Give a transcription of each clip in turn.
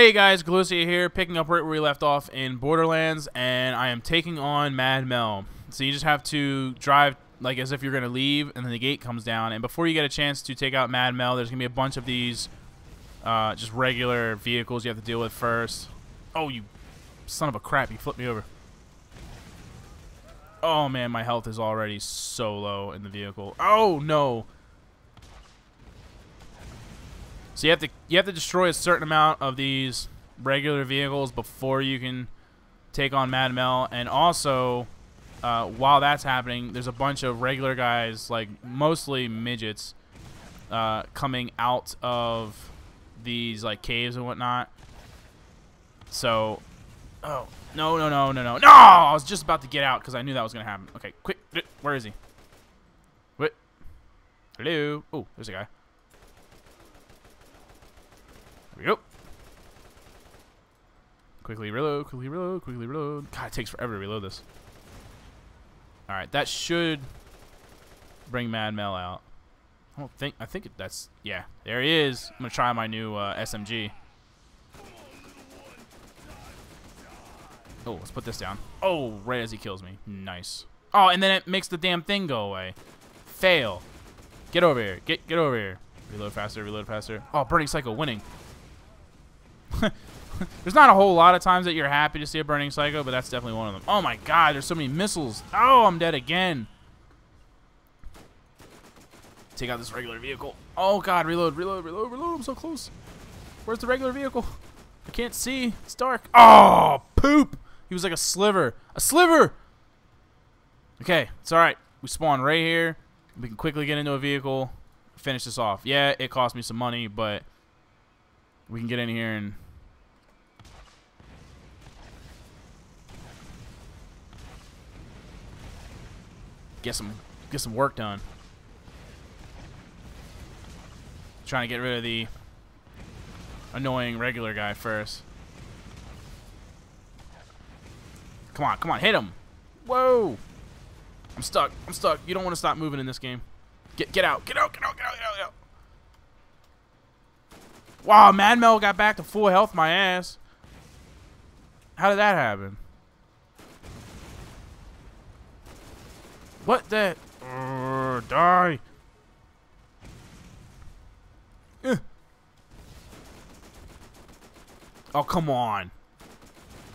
Hey guys, Galucia here, picking up right where we left off in Borderlands, and I am taking on Mad Mel. So you just have to drive like as if you're going to leave, and then the gate comes down, and before you get a chance to take out Mad Mel, there's going to be a bunch of these uh, just regular vehicles you have to deal with first. Oh, you son of a crap, you flipped me over. Oh man, my health is already so low in the vehicle. Oh no! So you have to you have to destroy a certain amount of these regular vehicles before you can take on Mad Mel, and also uh, while that's happening, there's a bunch of regular guys, like mostly midgets, uh, coming out of these like caves and whatnot. So, oh no no no no no no! I was just about to get out because I knew that was gonna happen. Okay, quick, where is he? What? Hello? Oh, there's a guy. We go. Quickly reload, quickly reload, quickly reload. God, it takes forever to reload this. Alright, that should bring Mad Mel out. I don't think, I think that's, yeah, there he is. I'm going to try my new uh, SMG. Oh, let's put this down. Oh, right as he kills me. Nice. Oh, and then it makes the damn thing go away. Fail. Get over here. Get get over here. Reload faster, reload faster. Oh, Burning Psycho winning. there's not a whole lot of times that you're happy to see a Burning Psycho, but that's definitely one of them. Oh my god, there's so many missiles. Oh, I'm dead again. Take out this regular vehicle. Oh god, reload, reload, reload, reload. I'm so close. Where's the regular vehicle? I can't see. It's dark. Oh, poop. He was like a sliver. A sliver! Okay, it's alright. We spawn right here. We can quickly get into a vehicle, finish this off. Yeah, it cost me some money, but we can get in here and get some get some work done. Trying to get rid of the annoying regular guy first. Come on, come on, hit him. Whoa. I'm stuck. I'm stuck. You don't want to stop moving in this game. Get get out. Get out. Get out. Get out. Get out. Wow, Mad Mel got back to full health my ass. How did that happen? What the? Uh, die. Uh. Oh, come on.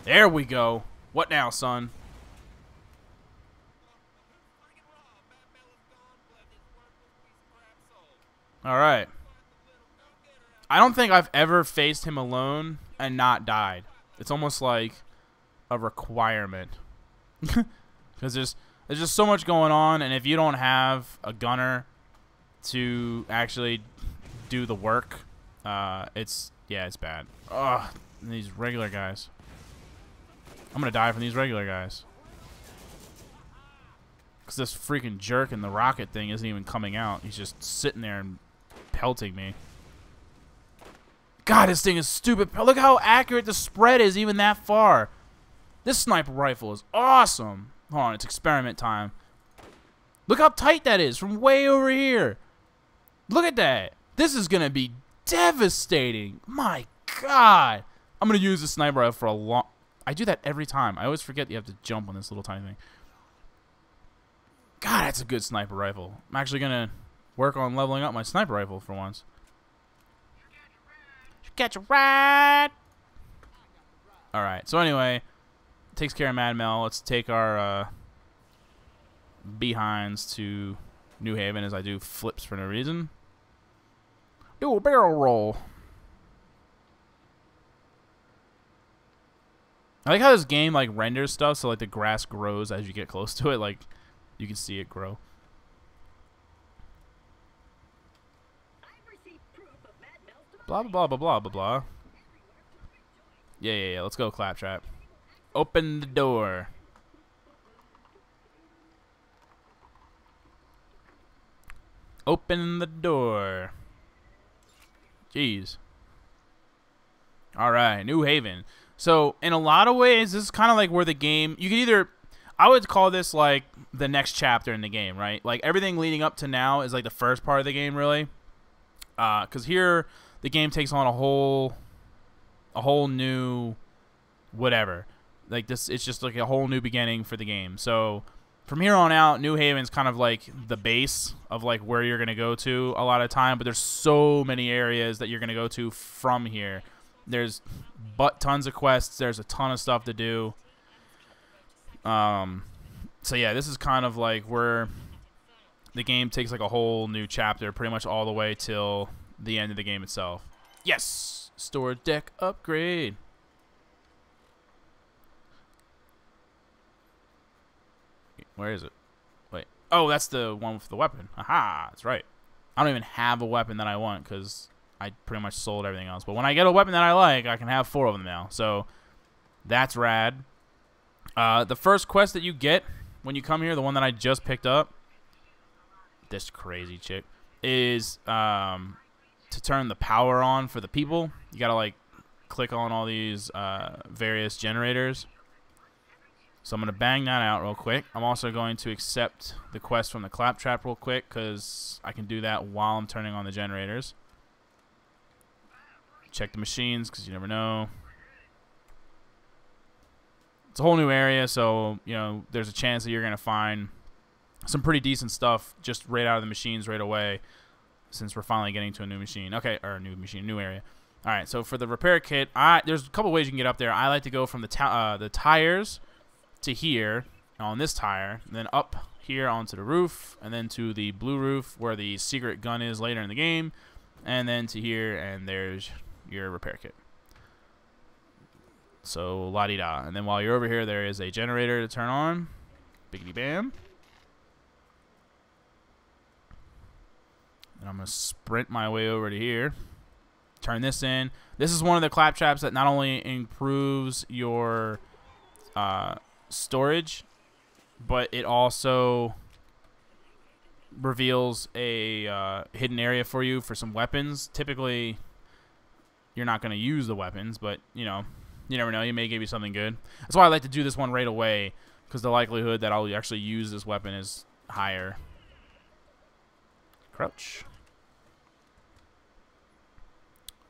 There we go. What now, son? Alright. I don't think I've ever faced him alone and not died. It's almost like a requirement. Because there's there's just so much going on, and if you don't have a gunner to actually do the work, uh, it's yeah, it's bad. Ugh, these regular guys. I'm gonna die from these regular guys. Cause this freaking jerk in the rocket thing isn't even coming out. He's just sitting there and pelting me. God, this thing is stupid. Look how accurate the spread is even that far. This sniper rifle is awesome. Hold on, it's experiment time. Look how tight that is from way over here. Look at that. This is going to be devastating. My God. I'm going to use the sniper rifle for a long... I do that every time. I always forget you have to jump on this little tiny thing. God, that's a good sniper rifle. I'm actually going to work on leveling up my sniper rifle for once. Catch a ride. Alright, so anyway takes care of Mad Mel. Let's take our uh, behinds to New Haven as I do flips for no reason. Do a barrel roll. I like how this game like renders stuff so like the grass grows as you get close to it. Like you can see it grow. Blah blah blah blah blah blah. Yeah yeah yeah. Let's go claptrap. Open the door. Open the door. Jeez. Alright, New Haven. So, in a lot of ways, this is kind of like where the game... You can either... I would call this, like, the next chapter in the game, right? Like, everything leading up to now is, like, the first part of the game, really. Because uh, here, the game takes on a whole a whole new whatever. Like this, it's just like a whole new beginning for the game. So from here on out, New Haven's kind of like the base of like where you're gonna go to a lot of time. But there's so many areas that you're gonna go to from here. There's but tons of quests. There's a ton of stuff to do. Um, so yeah, this is kind of like where the game takes like a whole new chapter, pretty much all the way till the end of the game itself. Yes, store deck upgrade. Where is it? Wait. Oh, that's the one with the weapon. Aha, that's right. I don't even have a weapon that I want because I pretty much sold everything else. But when I get a weapon that I like, I can have four of them now. So that's rad. Uh, the first quest that you get when you come here, the one that I just picked up, this crazy chick, is um, to turn the power on for the people. You gotta like click on all these uh, various generators. So I'm to bang that out real quick. I'm also going to accept the quest from the claptrap real quick because I can do that while I'm turning on the generators. Check the machines because you never know. It's a whole new area, so, you know, there's a chance that you're to find some pretty decent stuff just right out of the machines right away since we're finally getting to a new machine. Okay, or a new machine, new area. All right, so for the repair kit, I there's a couple ways you can get up there. I like to go from the, uh, the tires to here on this tire, then up here onto the roof, and then to the blue roof where the secret gun is later in the game, and then to here, and there's your repair kit. So, la-di-da. And then while you're over here, there is a generator to turn on. Biggity And I'm going to sprint my way over to here. Turn this in. This is one of the claptraps that not only improves your uh, storage, but it also reveals a uh, hidden area for you for some weapons. Typically, you're not going to use the weapons, but, you know, you never know. You may give you something good. That's why I like to do this one right away, because the likelihood that I'll actually use this weapon is higher. Crouch.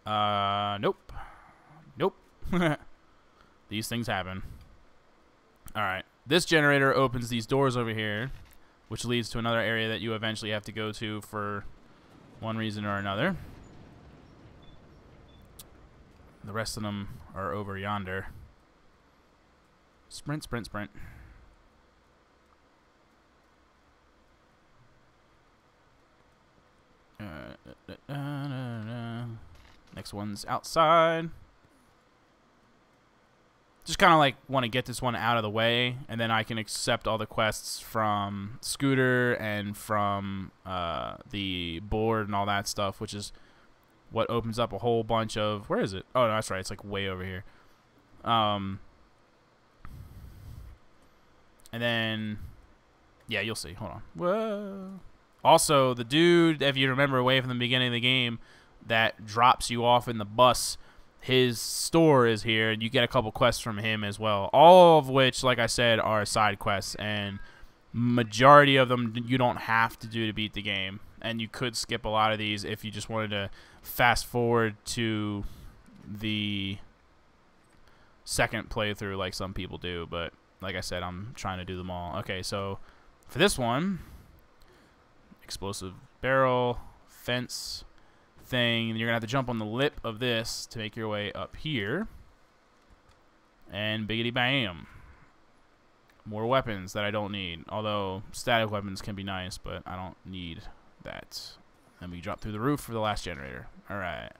Uh, nope. Nope. These things happen. Alright. This generator opens these doors over here, which leads to another area that you eventually have to go to for one reason or another. The rest of them are over yonder. Sprint, sprint, sprint. Uh, Next one's outside just kind of like want to get this one out of the way, and then I can accept all the quests from Scooter and from uh, the board and all that stuff, which is what opens up a whole bunch of. Where is it? Oh, no, that's right. It's like way over here. Um, and then, yeah, you'll see. Hold on. Whoa. Also, the dude, if you remember, away from the beginning of the game, that drops you off in the bus his store is here, and you get a couple quests from him as well. All of which, like I said, are side quests, and majority of them you don't have to do to beat the game. And you could skip a lot of these if you just wanted to fast forward to the second playthrough like some people do. But like I said, I'm trying to do them all. Okay, so for this one, explosive barrel, fence, thing. You're going to have to jump on the lip of this to make your way up here. And biggity bam. More weapons that I don't need. Although static weapons can be nice, but I don't need that. And we drop through the roof for the last generator. Alright.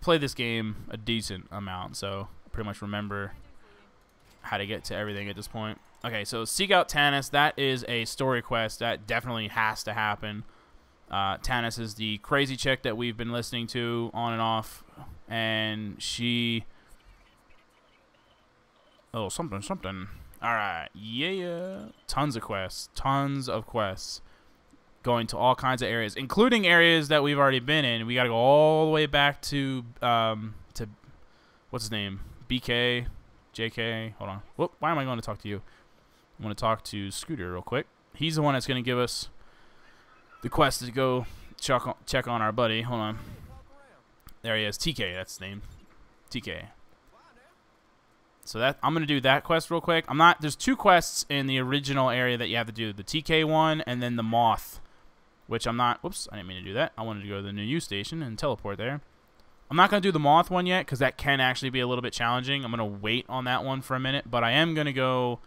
Played this game a decent amount, so pretty much remember how to get to everything at this point. Okay, so seek out Tannis. That is a story quest that definitely has to happen. Uh, Tannis is the crazy chick that we've been listening to on and off, and she. Oh, something, something. All right, yeah, tons of quests, tons of quests, going to all kinds of areas, including areas that we've already been in. We got to go all the way back to um to what's his name, BK, JK. Hold on. Whoop, why am I going to talk to you? I want to talk to Scooter real quick. He's the one that's going to give us the quest to go check on, check on our buddy. Hold on. There he is. TK, that's his name. TK. So that I'm gonna do that quest real quick. I'm not. There's two quests in the original area that you have to do: the TK one and then the Moth, which I'm not. Whoops, I didn't mean to do that. I wanted to go to the New-U station and teleport there. I'm not gonna do the Moth one yet because that can actually be a little bit challenging. I'm gonna wait on that one for a minute, but I am gonna go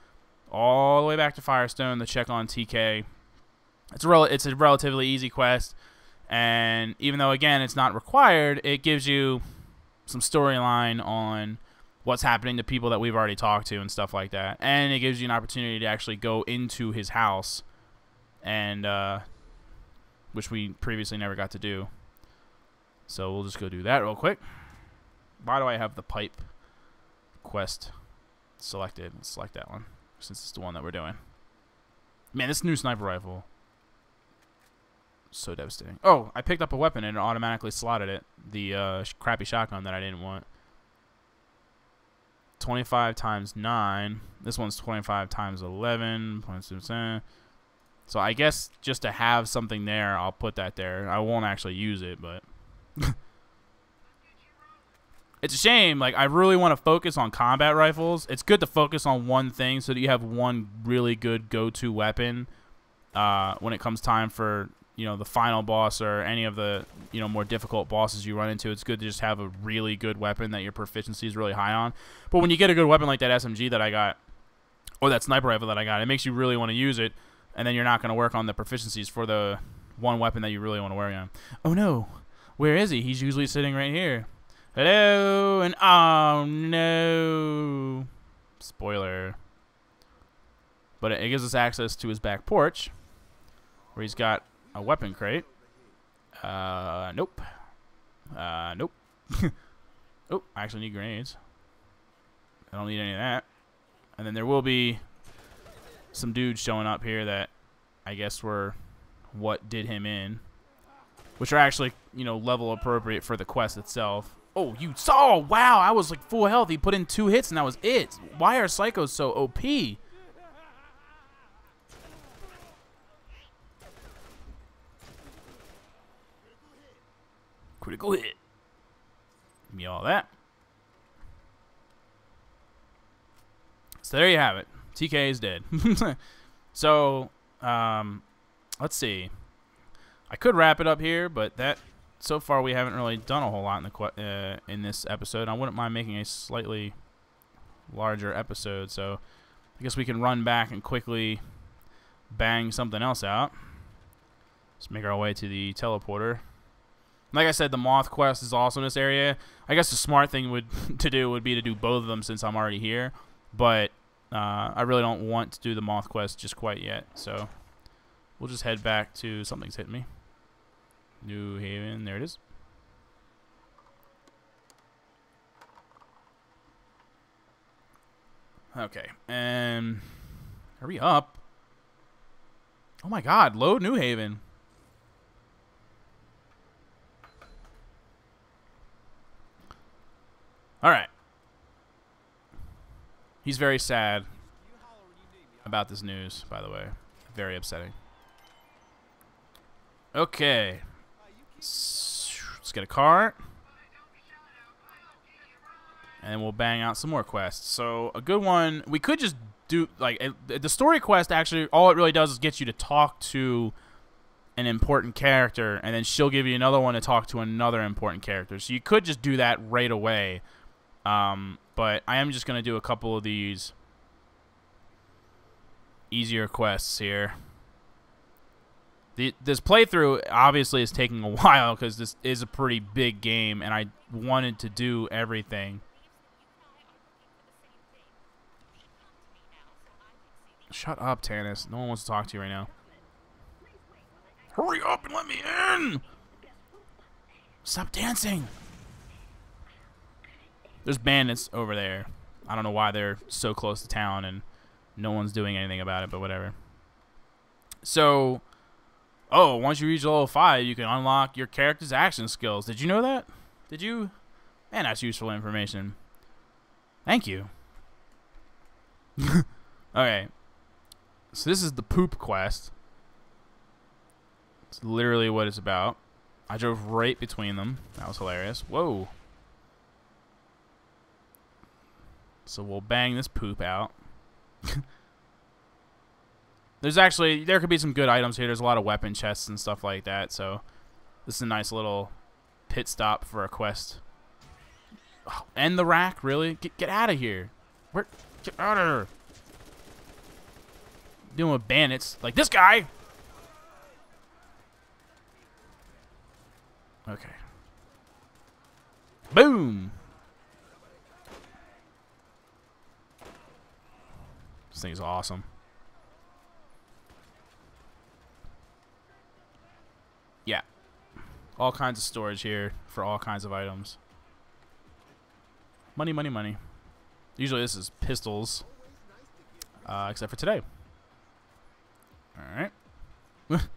all the way back to Fyrestone to check on TK. It's a it's a relatively easy quest, and even though again it's not required, it gives you some storyline on what's happening to people that we've already talked to and stuff like that. And it gives you an opportunity to actually go into his house, and uh, which we previously never got to do. So we'll just go do that real quick. Why do I have the pipe quest selected? Let's select that one since it's the one that we're doing. Man, this new sniper rifle so devastating. Oh, I picked up a weapon and it automatically slotted it. The uh, crappy shotgun that I didn't want. 25 times 9. This one's 25 times 11. So I guess just to have something there, I'll put that there. I won't actually use it, but... it's a shame. Like, I really want to focus on combat rifles. It's good to focus on one thing so that you have one really good go-to weapon uh, when it comes time for you know the final boss or any of the you know more difficult bosses you run into. It's good to just have a really good weapon that your proficiency is really high on. But when you get a good weapon like that smg that i got or that sniper rifle that i got it makes you really want to use it and then you're not going to work on the proficiencies for the one weapon that you really want to work on. Oh no. Where is he? He's usually sitting right here hello and oh no spoiler but it gives us access to his back porch where he's got a weapon crate. Uh, nope. Uh, nope. oh, I actually need grenades. I don't need any of that. And then there will be some dudes showing up here that I guess were what did him in. Which are actually, you know, level appropriate for the quest itself. Oh, you saw! Wow, I was like full health. He put in two hits and that was it. Why are psychos so OP? Critical hit. Give me all that. So there you have it. TK is dead. so, um, let's see. I could wrap it up here, but that so far we haven't really done a whole lot in the uh, in this episode. I wouldn't mind making a slightly larger episode, so I guess we can run back and quickly bang something else out. Let's make our way to the teleporter. Like I said, the Moth quest is also in this area. I guess the smart thing would to do would be to do both of them since I'm already here. But uh, I really don't want to do the Moth quest just quite yet. So we'll just head back to something's hitting me. New Haven, there it is. Okay, and hurry up. Oh my god, load New Haven. All right. He's very sad about this news, by the way. Very upsetting. Okay. Let's get a cart. And we'll bang out some more quests. So, a good one. We could just do, like, the story quest actually, all it really does is get you to talk to an important character, and then she'll give you another one to talk to another important character. So, you could just do that right away um, but I am just going to do a couple of these easier quests here. The, this playthrough obviously is taking a while because this is a pretty big game and I wanted to do everything. Shut up, Tannis. No one wants to talk to you right now. Hurry up and let me in! Stop dancing! There's bandits over there. I don't know why they're so close to town and no one's doing anything about it, but whatever. So, oh, once you reach level 5, you can unlock your character's action skills. Did you know that? Did you? Man, that's useful information. Thank you. okay. So this is the poop quest. It's literally what it's about. I drove right between them. That was hilarious. Whoa. So we'll bang this poop out. There's actually, there could be some good items here. There's a lot of weapon chests and stuff like that. So this is a nice little pit stop for a quest. Oh, and the rakk, really? Get, get out of here. Where? Get out of here. Dealing with bandits. Like this guy. Okay. Boom. This thing's awesome. Yeah. All kinds of storage here for all kinds of items. Money, money, money. Usually this is pistols. Uh, except for today. Alright.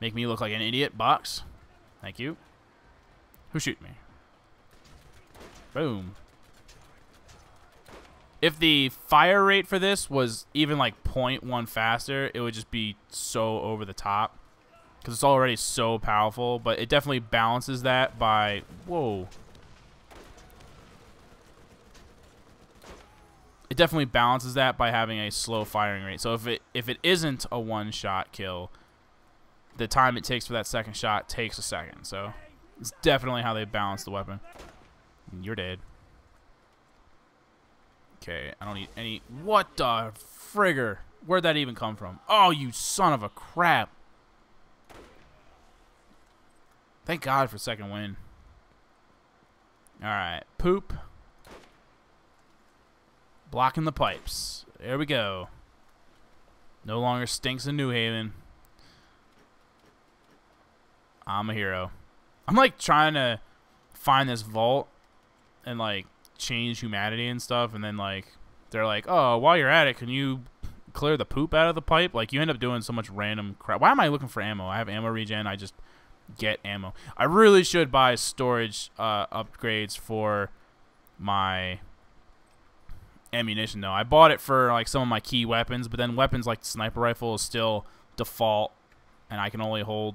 Make me look like an idiot. Box. Thank you. Who shoot me? Boom. If the fire rate for this was even like 0.1 faster, it would just be so over the top. Because it's already so powerful. But it definitely balances that by... Whoa. It definitely balances that by having a slow firing rate. So if it if it isn't a one-shot kill, the time it takes for that second shot takes a second. So it's definitely how they balance the weapon. You're dead. Okay, I don't need any... What the frigger? Where'd that even come from? Oh, you son of a crap. Thank God for second win. Alright, poop. Blocking the pipes. There we go. No longer stinks in New Haven. I'm a hero. I'm like trying to find this vault and like change humanity and stuff and then like they're like, "Oh, while you're at it, can you clear the poop out of the pipe?" Like you end up doing so much random crap. Why am I looking for ammo? I have ammo regen. I just get ammo. I really should buy storage uh, upgrades for my ammunition though. I bought it for like some of my key weapons, but then weapons like the sniper rifle is still default, and I can only hold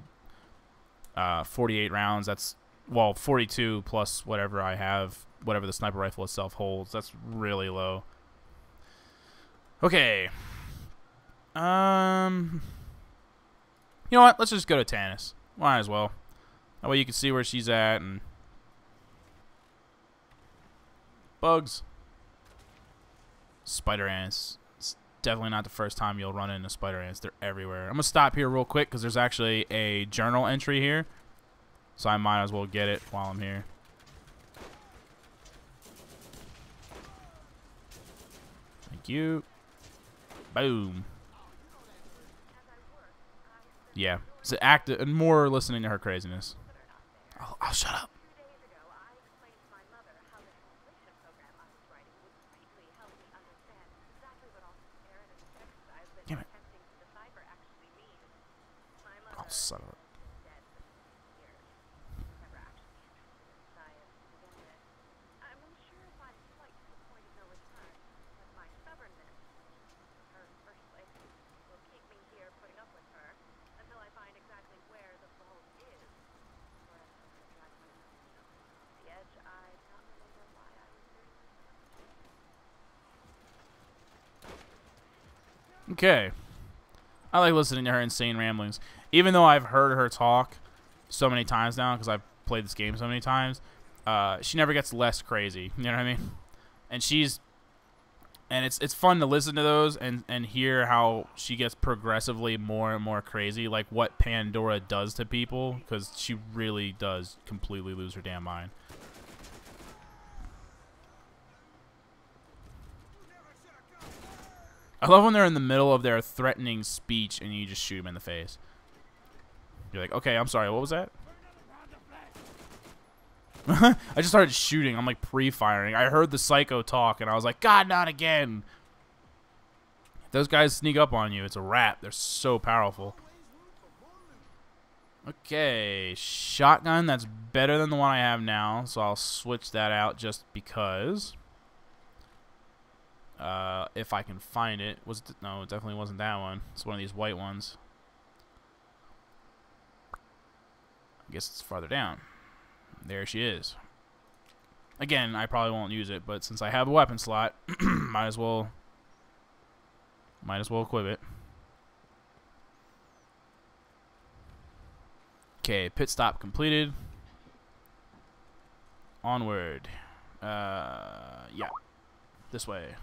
uh, 48 rounds. That's well 42 plus whatever I have, whatever the sniper rifle itself holds. That's really low. Okay. Um. You know what? Let's just go to Tannis. Might as well. That way you can see where she's at and bugs spider ants. It's definitely not the first time you'll run into spider ants. They're everywhere. I'm going to stop here real quick because there's actually a journal entry here. So I might as well get it while I'm here. Thank you. Boom. Yeah. It's active and more listening to her craziness. I'll, I'll shut up. son of a... Okay. I like listening to her insane ramblings even though I've heard her talk so many times now because I've played this game so many times, uh, she never gets less crazy. You know what I mean? And she's and it's it's fun to listen to those and and hear how she gets progressively more and more crazy, like what Pandora does to people, because she really does completely lose her damn mind. I love when they're in the middle of their threatening speech and you just shoot them in the face. You're like, okay, I'm sorry, what was that? I just started shooting. I'm like pre-firing. I heard the psycho talk, and I was like, God, not again. If those guys sneak up on you, it's a wrap. They're so powerful. Okay, shotgun. That's better than the one I have now, so I'll switch that out just because. Uh, if I can find it. Was it, no, it definitely wasn't that one. It's one of these white ones. I guess it's farther down. There she is. Again, I probably won't use it, but since I have a weapon slot, might as well might as well equip it. Okay, pit stop completed. Onward. Uh, yeah. This way.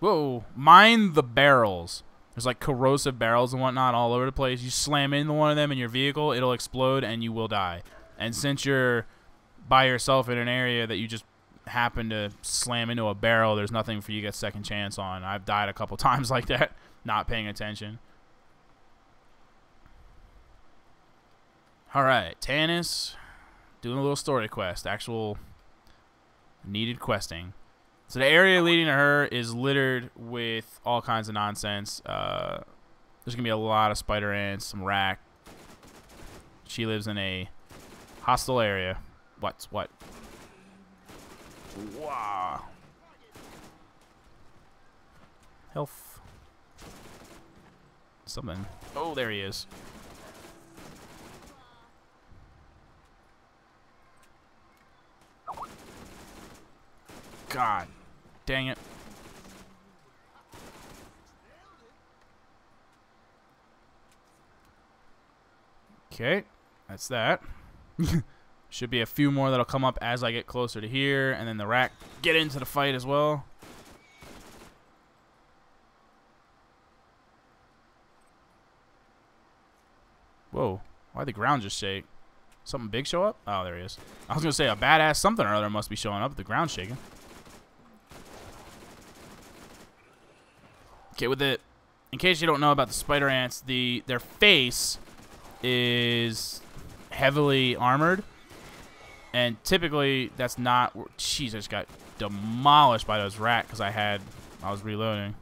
Whoa. Mind the barrels. There's like corrosive barrels and whatnot all over the place. You slam into one of them in your vehicle, it'll explode and you will die. And since you're by yourself in an area that you just happen to slam into a barrel, there's nothing for you to get second chance on. I've died a couple times like that, not paying attention. All right, Tannis, doing a little story quest, actual needed questing. So the area leading to her is littered with all kinds of nonsense. Uh, there's gonna be a lot of spider ants, some rakk. She lives in a hostile area. What's what? Wow. Health. Something. Oh, there he is. God dang it. Okay, that's that. Should be a few more that'll come up as I get closer to here, and then the rakk get into the fight as well. Whoa, why the ground just shake? Something big show up? Oh, there he is. I was going to say a badass something or other must be showing up. The ground shaking. Okay, with it, in case you don't know about the spider ants, the their face is heavily armored, and typically that's not. Jeez, I just got demolished by those rakk because I had I was reloading.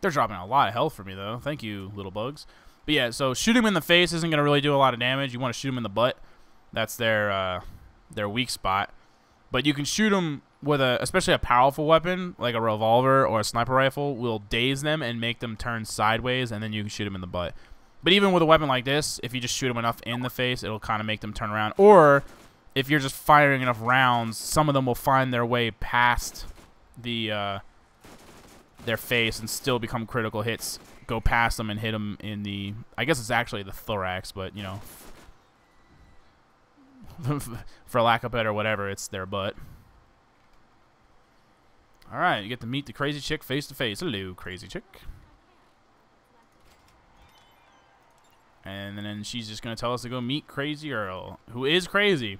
They're dropping a lot of health for me, though. Thank you, little bugs. But yeah, so shoot him in the face isn't going to really do a lot of damage. You want to shoot him in the butt. That's their uh, their weak spot. But you can shoot them with a, especially a powerful weapon like a revolver or a sniper rifle, will daze them and make them turn sideways, and then you can shoot them in the butt. But even with a weapon like this, if you just shoot them enough in the face, it'll kind of make them turn around. Or if you're just firing enough rounds, some of them will find their way past the uh, their face and still become critical hits go past them and hit them in the. I guess it's actually the thorax, but you know, for lack of better, whatever, it's their butt. All right, you get to meet the crazy chick face to face. Hello, crazy chick. And then she's just going to tell us to go meet Crazy Earl, who is crazy.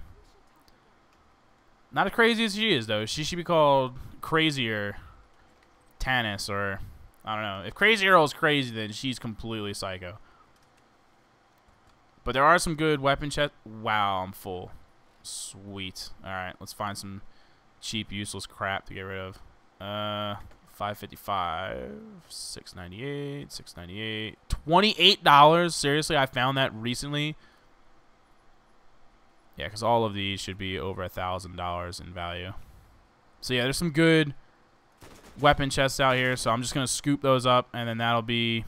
Not as crazy as she is, though. She should be called Crazier Tannis or I don't know. If Crazy Earl is crazy, then she's completely psycho. But there are some good weapon chests. Wow, I'm full. Sweet. Alright, let's find some cheap, useless crap to get rid of. Uh, 555 698 698 $28? Seriously, I found that recently. Yeah, because all of these should be over a $1,000 in value. So yeah, there's some good weapon chests out here, so I'm just going to scoop those up, and then that'll be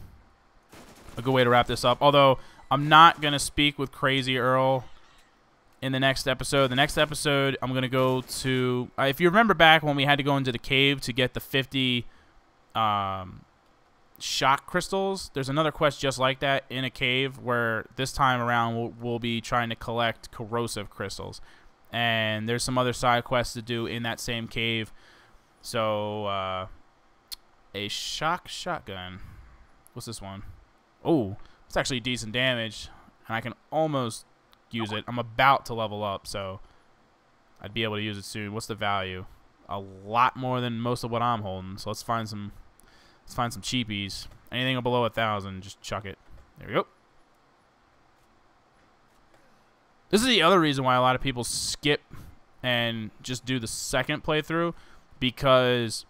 a good way to wrap this up. Although, I'm not going to speak with Crazy Earl in the next episode. The next episode, I'm going to go to... Uh, if you remember back when we had to go into the cave to get the 50 um, shock crystals, there's another quest just like that in a cave where this time around we'll, we'll be trying to collect corrosive crystals. And there's some other side quests to do in that same cave so, uh, a shock shotgun. What's this one? Oh, it's actually decent damage, and I can almost use it. I'm about to level up, so I'd be able to use it soon. What's the value? A lot more than most of what I'm holding. So let's find some. Let's find some cheapies. Anything below a thousand, just chuck it. There we go. This is the other reason why a lot of people skip and just do the second playthrough because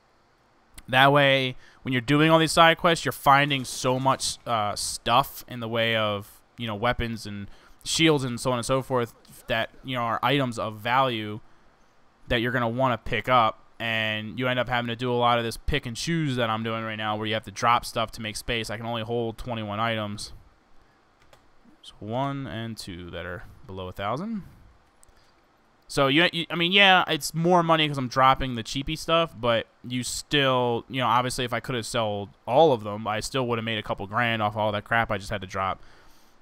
that way when you're doing all these side quests you're finding so much uh, stuff in the way of you know weapons and shields and so on and so forth that you know are items of value that you're going to want to pick up and you end up having to do a lot of this pick and choose that I'm doing right now where you have to drop stuff to make space. I can only hold 21 items. So one and two that are below a thousand. So you, you, I mean, yeah, it's more money because I'm dropping the cheapy stuff, but you still, you know, obviously if I could have sold all of them, I still would have made a couple grand off all that crap I just had to drop.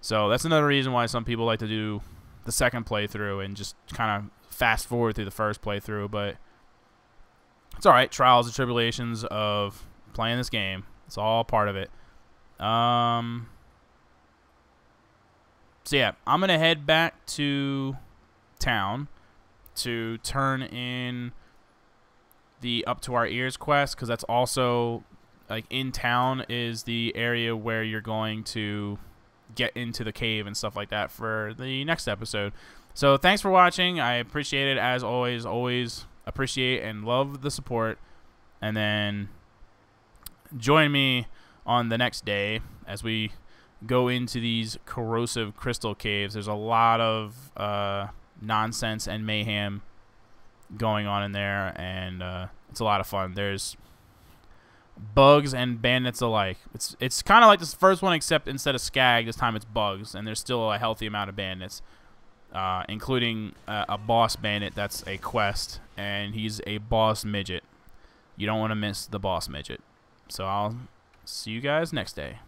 So that's another reason why some people like to do the second playthrough and just kind of fast forward through the first playthrough, but it's all right. Trials and tribulations of playing this game. It's all part of it. Um. So yeah, I'm gonna head back to town to turn in the up to our ears quest because that's also like in town is the area where you're going to get into the cave and stuff like that for the next episode. So thanks for watching. I appreciate it as always. Always appreciate and love the support. And then join me on the next day as we go into these corrosive crystal caves. There's a lot of uh, nonsense and mayhem going on in there, and uh, it's a lot of fun. There's bugs and bandits alike. It's it's kind of like this first one, except instead of skag, this time it's bugs, and there's still a healthy amount of bandits, uh, including uh, a boss bandit that's a quest, and he's a boss midget. You don't want to miss the boss midget. So I'll see you guys next day.